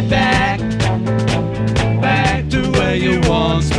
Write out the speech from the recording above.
get back, back to where you once